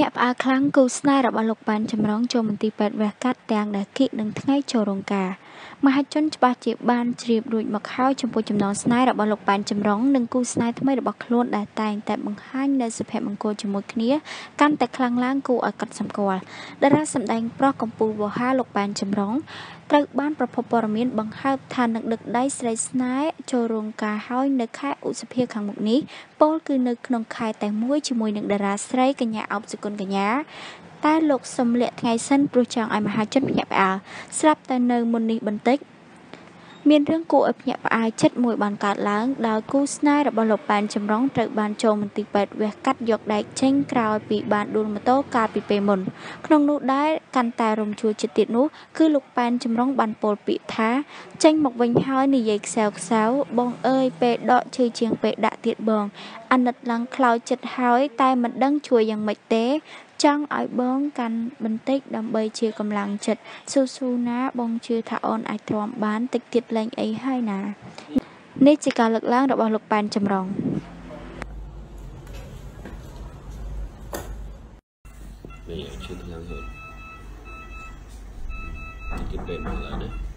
ញាក់ផ្អើលខ្លាំងគូស្នេហ៍របស់លោក ប៉ាន់ ចម្រុង ចូលមន្ទីរពេទ្យវះកាត់ទាំងដែលគិនឹងថ្ងៃចូលរោងការ មហាជនច្បាស់ជាបានជ្រាបរួចមកហើយចំពោះចំណងស្នេហ៍របស់លោកប៉ាន់ចម្រុងនិងគូស្នេហ៍ថ្មីរបស់ខ្លួនដែលតែងតែបង្ហាញនូវសុភមង្គលជាមួយគ្នាកាន់តែខ្លាំងឡើងគួរឲ្យកត់សម្គាល់តារាសម្ដែងប្រុសកម្ពុជាវោហាលោកប៉ាន់ចម្រុងត្រូវបានប្រភពព័ត៌មានបង្ហើបថានឹងដឹកដៃស្រីស្នេហ៍ចូលរោងការហើយនៅខែឧសភាខាងមុខនេះពលគឺនៅក្នុងខែតែមួយជាមួយនឹងតារាស្រីកញ្ញាអោបសុគន្ធកញ្ញា តែលោកសំលាក់ថ្ងៃសិនព្រោះចង់ឲ្យមហាជនភ្ញាក់ផ្អើលស្រាប់តែនៅមុននេះបន្តិចមានរឿងគួរឲ្យភ្ញាក់ផ្អើលចិត្តមួយបានកើតឡើងដោយគូស្នេហ៍របស់លោកប៉ែនចម្រុងត្រូវបានចូលមន្ទីរពេទ្យវះកាត់យកដែកចេញក្រោយពីបានដួលម៉ូតូកាលពីពេលមុនក្នុងនោះដែរកាន់តែរំជួលចិត្តទៀតនោះគឺលោកប៉ែនចម្រុងបានពោលពាក្យថាចេញមកវិញហើយនិយាយខ្សែវខ្សៅបងអើយពេលដកឈឺជាងពេលដាក់ទៀតបងអាណិតឡើងខ្លោចចិត្តហើយតែមិនដឹងជួយយ៉ាងម៉េចទេ ចង់ឲ្យបងកាន់បន្តិចដើម្បីជាកម្លាំងចិត្តស៊ូស៊ូណាបងជឿថាអូនអាចទ្រាំបានតិចទៀតលែងអីហើយណានេះជាការលើកឡើងរបស់លោកប៉ែនចម្រុងនេះឈឺថ្នាំហូតគិតពេលមកឡើយណា